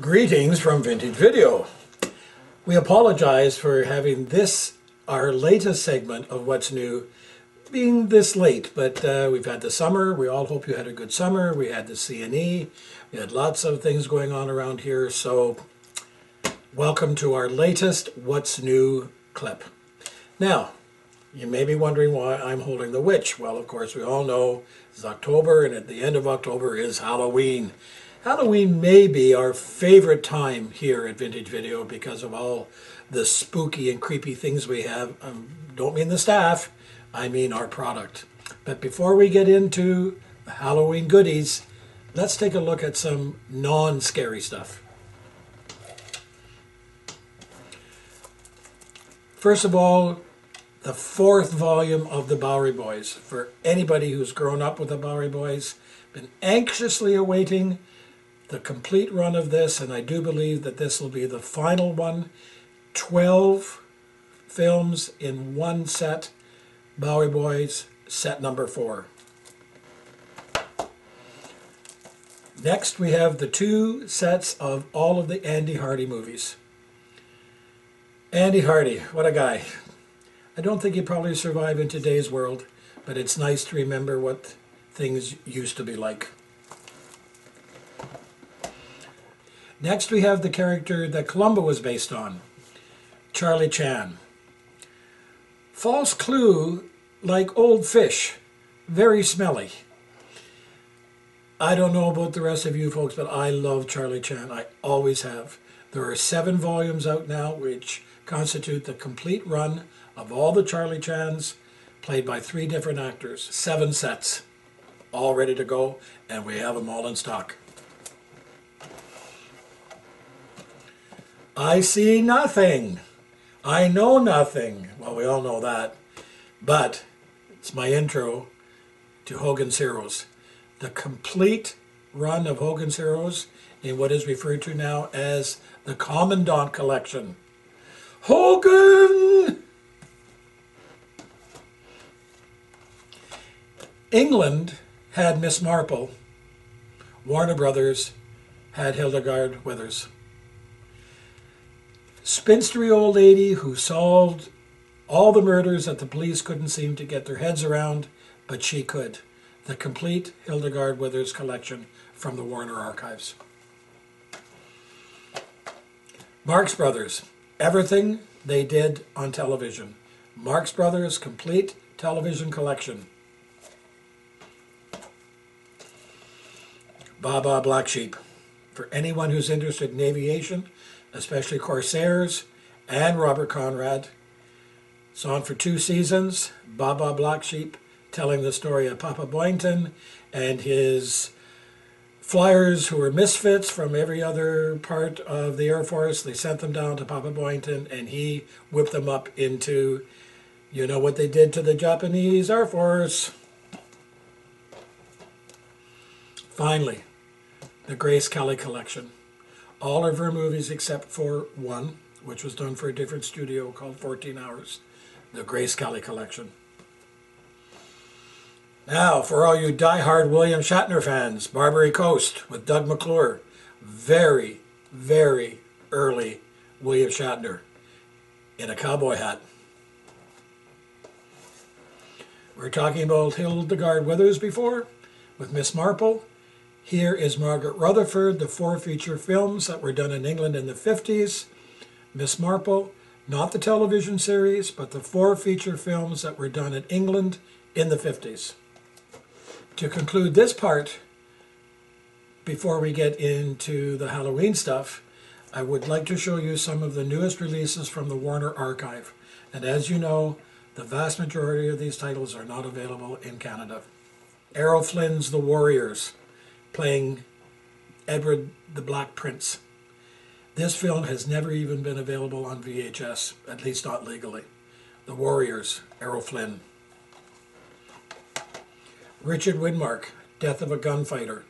Greetings from Vintage Video. We apologize for having this, our latest segment of What's New, being this late, but uh, we've had the summer. We all hope you had a good summer. We had the CNE. We had lots of things going on around here, so welcome to our latest What's New clip. Now, you may be wondering why I'm holding the witch. Well, of course, we all know it's October, and at the end of October is Halloween. Halloween may be our favorite time here at Vintage Video because of all the spooky and creepy things we have. Um, don't mean the staff, I mean our product. But before we get into Halloween goodies, let's take a look at some non-scary stuff. First of all, the fourth volume of the Bowery Boys. For anybody who's grown up with the Bowery Boys, been anxiously awaiting the complete run of this, and I do believe that this will be the final one. 12 films in one set. Bowery Boys, set number four. Next, we have the two sets of all of the Andy Hardy movies. Andy Hardy, what a guy. I don't think he'd probably survive in today's world, but it's nice to remember what things used to be like. Next, we have the character that Columbo was based on, Charlie Chan. False clue, like old fish, very smelly. I don't know about the rest of you folks, but I love Charlie Chan. I always have. There are seven volumes out now, which constitute the complete run of all the Charlie Chans, played by three different actors. Seven sets, all ready to go, and we have them all in stock. I see nothing. I know nothing. Well, we all know that. But it's my intro to Hogan's Heroes. The complete run of Hogan's Heroes in what is referred to now as the Commandant Collection. Hogan! England had Miss Marple. Warner Brothers had Hildegarde Withers spinstery old lady who solved all the murders that the police couldn't seem to get their heads around, but she could. The complete Hildegarde Withers collection from the Warner Archives. Marx Brothers, everything they did on television. Marx Brothers complete television collection. Baa Baa Black Sheep. For anyone who's interested in aviation, especially Corsairs and Robert Conrad. It's on for two seasons. Baa Baa Black Sheep telling the story of Papa Boyington and his flyers who were misfits from every other part of the Air Force. They sent them down to Papa Boyington and he whipped them up into, you know what they did to the Japanese Air Force. Finally, the Grace Kelly Collection all of her movies except for one, which was done for a different studio called 14 Hours, the Grace Kelly Collection. Now, for all you die-hard William Shatner fans, Barbary Coast with Doug McClure. Very, very early William Shatner in a cowboy hat. We are talking about Hildegarde Withers before with Miss Marple. Here is Margaret Rutherford, the four feature films that were done in England in the 50s. Miss Marple, not the television series, but the four feature films that were done in England in the 50s. To conclude this part, before we get into the Halloween stuff, I would like to show you some of the newest releases from the Warner Archive. And as you know, the vast majority of these titles are not available in Canada. Errol Flynn's The Warriors, playing Edward the Black Prince. This film has never even been available on VHS, at least not legally. The Warriors, Errol Flynn. Richard Widmark, Death of a Gunfighter.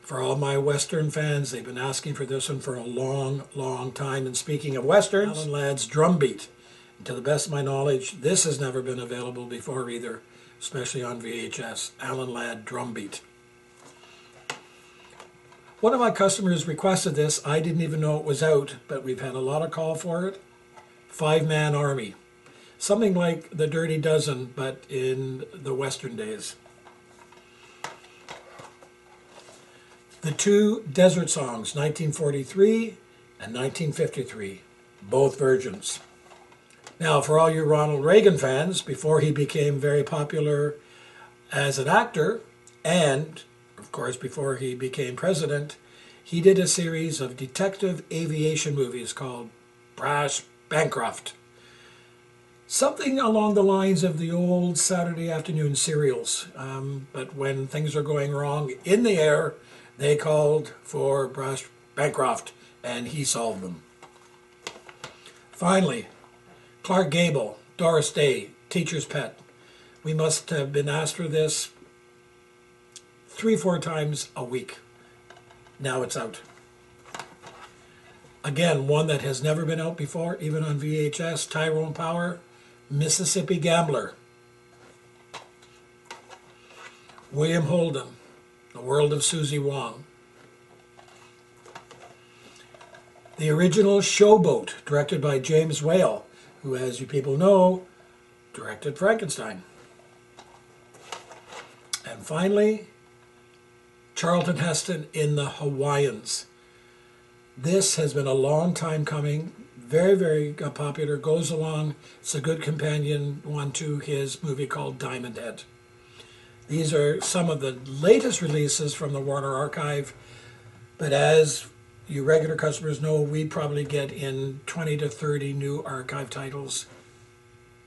For all my Western fans, they've been asking for this one for a long, long time. And speaking of Westerns, Alan Ladd's Drumbeat. And to the best of my knowledge, this has never been available before either, especially on VHS. Alan Ladd Drumbeat. One of my customers requested this. I didn't even know it was out, but we've had a lot of call for it. Five Man Army. Something like the Dirty Dozen, but in the Western days. The two Desert Songs, 1943 and 1953, both versions. Now, for all you Ronald Reagan fans, before he became very popular as an actor, and of course before he became president, he did a series of detective aviation movies called Brass Bancroft. Something along the lines of the old Saturday afternoon serials, um, but when things are going wrong in the air, they called for Brass Bancroft and he solved them. Finally, Clark Gable, Doris Day, Teacher's Pet. We must have been asked for this three, four times a week. Now it's out. Again, one that has never been out before, even on VHS Tyrone Power, Mississippi Gambler. William Holden, The World of Suzie Wong. The original Showboat, directed by James Whale, who, as you people know, directed Frankenstein. And finally, Charlton Heston in The Hawaiians. This has been a long time coming, very, very uh, popular, goes along, it's a good companion one to his movie called Diamond Head. These are some of the latest releases from the Warner Archive, but as you regular customers know, we probably get in 20 to 30 new archive titles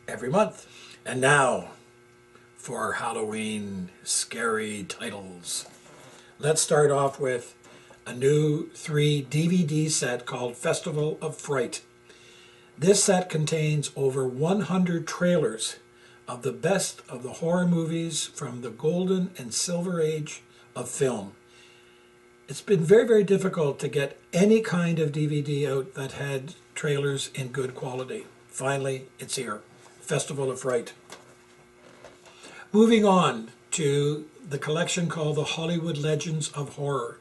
every month. And now for Halloween scary titles. Let's start off with a new three DVD set called Festival of Fright. This set contains over 100 trailers of the best of the horror movies from the golden and silver age of film. It's been very, very difficult to get any kind of DVD out that had trailers in good quality. Finally, it's here Festival of Fright. Moving on to the collection called the Hollywood Legends of Horror.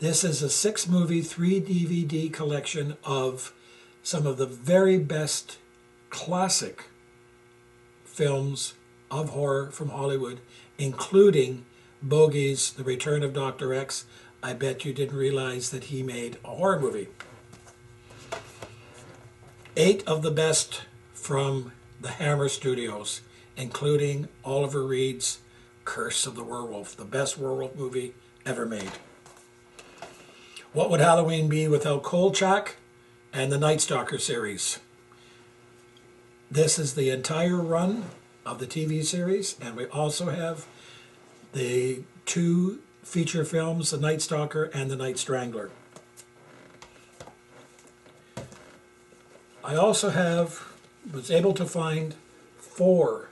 This is a six movie, three DVD collection of some of the very best classic films of horror from Hollywood, including Bogey's The Return of Dr. X. I bet you didn't realize that he made a horror movie. Eight of the best from the Hammer Studios, including Oliver Reed's Curse of the Werewolf, the best werewolf movie ever made. What would Halloween be without Kolchak and the Night Stalker series? This is the entire run of the TV series, and we also have the two feature films, The Night Stalker and The Night Strangler. I also have was able to find four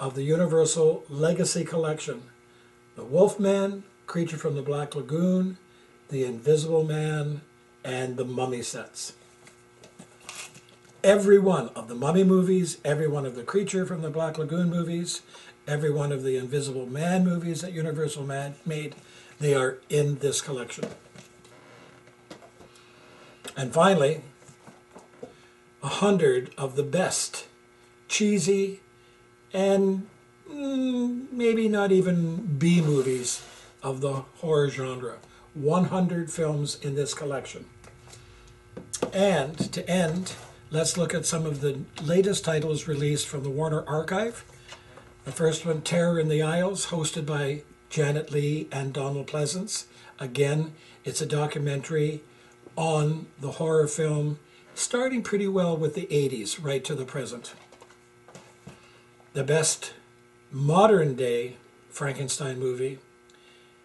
of the Universal Legacy Collection The Wolfman, Creature from the Black Lagoon, The Invisible Man, and the Mummy sets. Every one of the Mummy movies, every one of the Creature from the Black Lagoon movies, every one of the Invisible Man movies that Universal made, they are in this collection. And finally, a hundred of the best cheesy and mm, maybe not even B movies of the horror genre. 100 films in this collection. And to end, let's look at some of the latest titles released from the Warner Archive. The first one, Terror in the Aisles, hosted by Janet Leigh and Donald Pleasence. Again, it's a documentary on the horror film, starting pretty well with the 80s, right to the present the best modern day Frankenstein movie,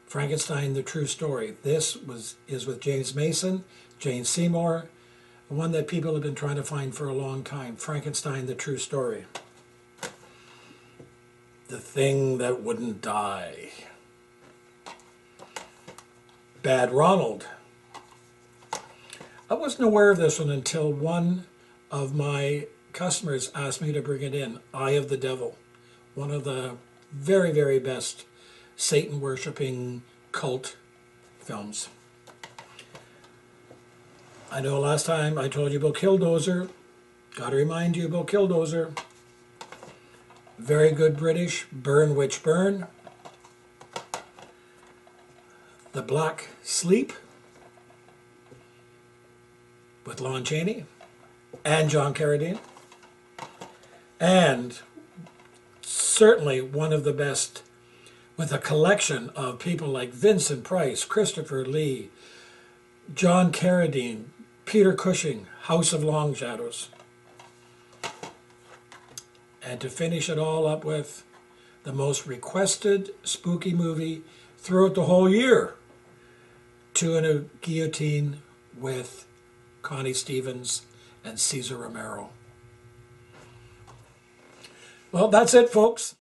Frankenstein: The True Story. This was is with James Mason, Jane Seymour, one that people have been trying to find for a long time. Frankenstein: The True Story. The thing that wouldn't die. Bad Ronald. I wasn't aware of this one until one of my customers asked me to bring it in. Eye of the Devil, one of the very, very best Satan worshiping cult films. I know last time I told you about Killdozer. Got to remind you about Killdozer. Very good British. Burn Witch Burn. The Black Sleep with Lon Chaney and John Carradine. And certainly one of the best with a collection of people like Vincent Price, Christopher Lee, John Carradine, Peter Cushing, House of Long Shadows. And to finish it all up with the most requested spooky movie throughout the whole year, Two in a Guillotine with Connie Stevens and Cesar Romero. Well, that's it, folks.